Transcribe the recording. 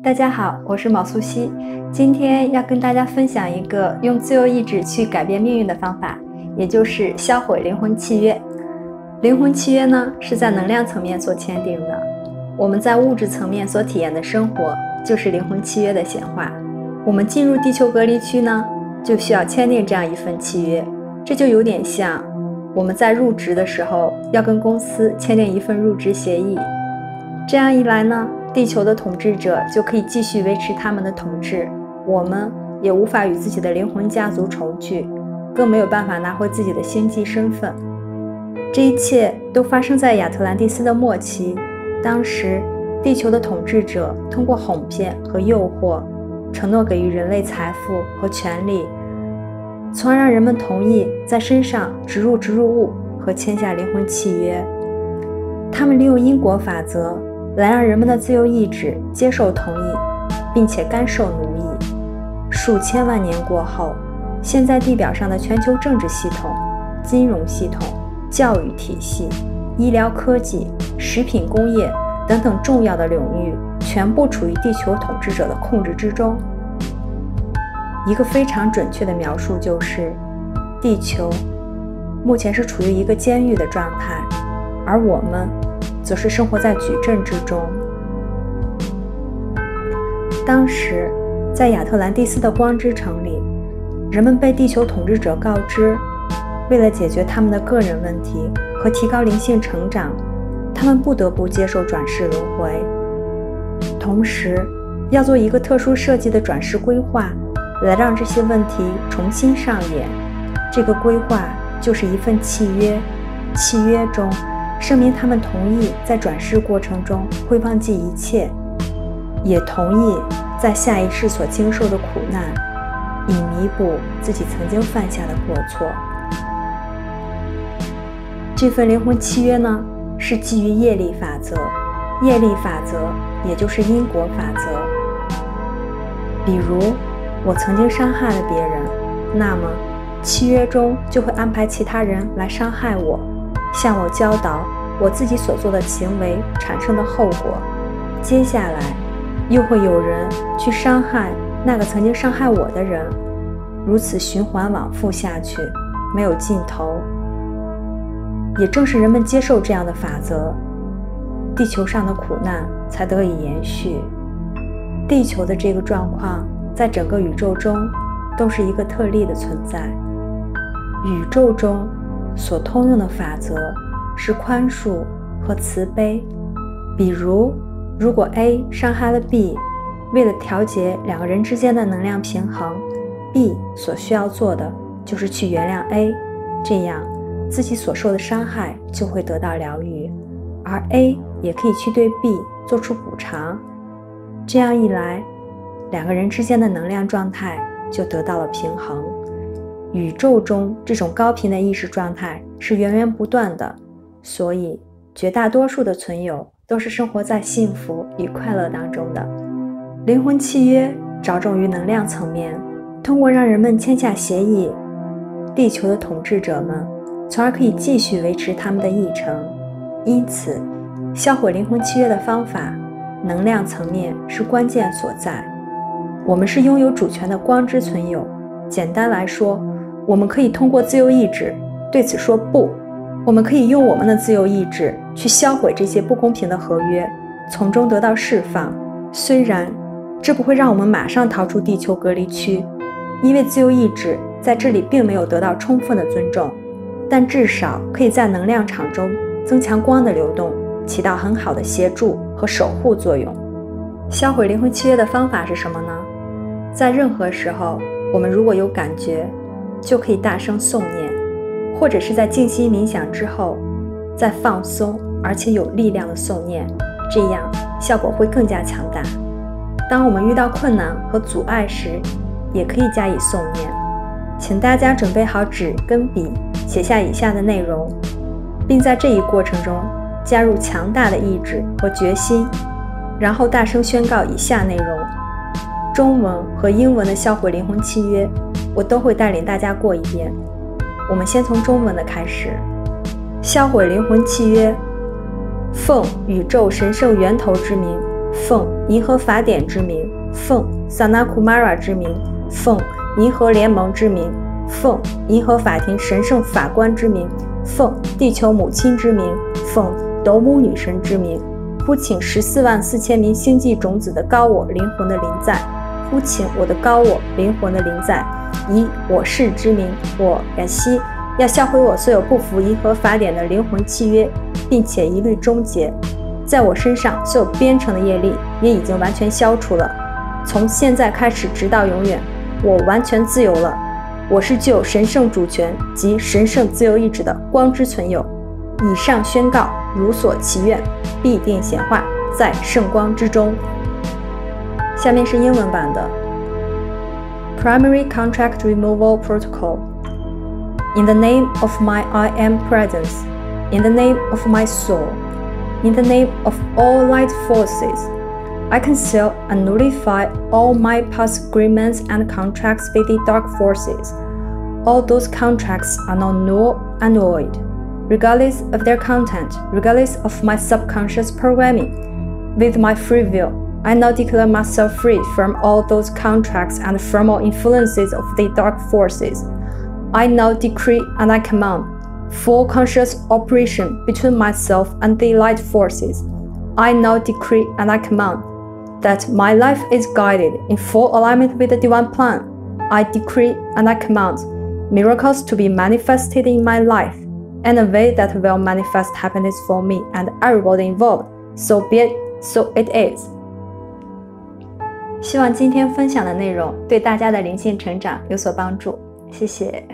大家好，我是毛素西，今天要跟大家分享一个用自由意志去改变命运的方法，也就是销毁灵魂契约。灵魂契约呢，是在能量层面所签订的，我们在物质层面所体验的生活，就是灵魂契约的显化。我们进入地球隔离区呢，就需要签订这样一份契约，这就有点像我们在入职的时候要跟公司签订一份入职协议。这样一来呢，地球的统治者就可以继续维持他们的统治，我们也无法与自己的灵魂家族重聚，更没有办法拿回自己的星际身份。这一切都发生在亚特兰蒂斯的末期，当时地球的统治者通过哄骗和诱惑。承诺给予人类财富和权利，从而让人们同意在身上植入植入物和签下灵魂契约。他们利用因果法则来让人们的自由意志接受、同意，并且甘受奴役。数千万年过后，现在地表上的全球政治系统、金融系统、教育体系、医疗科技、食品工业等等重要的领域。全部处于地球统治者的控制之中。一个非常准确的描述就是，地球目前是处于一个监狱的状态，而我们则是生活在矩阵之中。当时，在亚特兰蒂斯的光之城里，人们被地球统治者告知，为了解决他们的个人问题和提高灵性成长，他们不得不接受转世轮回。同时，要做一个特殊设计的转世规划，来让这些问题重新上演。这个规划就是一份契约，契约中声明他们同意在转世过程中会忘记一切，也同意在下一世所经受的苦难，以弥补自己曾经犯下的过错。这份灵魂契约呢，是基于业力法则。业力法则，也就是因果法则。比如，我曾经伤害了别人，那么契约中就会安排其他人来伤害我，向我教导我自己所做的行为产生的后果。接下来，又会有人去伤害那个曾经伤害我的人，如此循环往复下去，没有尽头。也正是人们接受这样的法则。地球上的苦难才得以延续。地球的这个状况，在整个宇宙中都是一个特例的存在。宇宙中所通用的法则是宽恕和慈悲。比如，如果 A 伤害了 B，为了调节两个人之间的能量平衡，B 所需要做的就是去原谅 A，这样自己所受的伤害就会得到疗愈。而 A 也可以去对 B 做出补偿，这样一来，两个人之间的能量状态就得到了平衡。宇宙中这种高频的意识状态是源源不断的，所以绝大多数的存有都是生活在幸福与快乐当中的。灵魂契约着重于能量层面，通过让人们签下协议，地球的统治者们从而可以继续维持他们的议程。因此，销毁灵魂契约的方法，能量层面是关键所在。我们是拥有主权的光之存有。简单来说，我们可以通过自由意志对此说不。我们可以用我们的自由意志去销毁这些不公平的合约，从中得到释放。虽然这不会让我们马上逃出地球隔离区，因为自由意志在这里并没有得到充分的尊重，但至少可以在能量场中。增强光的流动，起到很好的协助和守护作用。销毁灵魂契约的方法是什么呢？在任何时候，我们如果有感觉，就可以大声诵念，或者是在静心冥想之后，再放松而且有力量的诵念，这样效果会更加强大。当我们遇到困难和阻碍时，也可以加以诵念。请大家准备好纸跟笔，写下以下的内容。并在这一过程中加入强大的意志和决心，然后大声宣告以下内容：中文和英文的销毁灵魂契约，我都会带领大家过一遍。我们先从中文的开始。销毁灵魂契约，奉宇宙神圣源头之名，奉银河法典之名，奉萨那库玛拉之名，奉银河联盟之名，奉银河法庭神圣法官之名，奉地球母亲之名，奉斗姆女神之名，呼请十四万四千名星际种子的高我灵魂的灵在，呼请我的高我灵魂的灵在，以我是之名，我雅西要销毁我所有不服银河法典的灵魂契约，并且一律终结。在我身上所有编程的业力也已经完全消除了。从现在开始，直到永远，我完全自由了。我是具有神圣主权及神圣自由意志的光之存有。以上宣告如所祈愿，必定显化在圣光之中。下面是英文版的 Primary Contract Removal Protocol. In the name of my I am presence, in the name of my soul. In the name of all light forces, I cancel and nullify all my past agreements and contracts with the dark forces. All those contracts are now null and void, regardless of their content, regardless of my subconscious programming. With my free will, I now declare myself free from all those contracts and from all influences of the dark forces. I now decree and I command full conscious operation between myself and the light forces. I now decree and I command that my life is guided in full alignment with the divine plan. I decree and I command miracles to be manifested in my life in a way that will manifest happiness for me and everybody involved. So be it, so it is. 希望今天分享的内容对大家的灵性成长有所帮助，谢谢。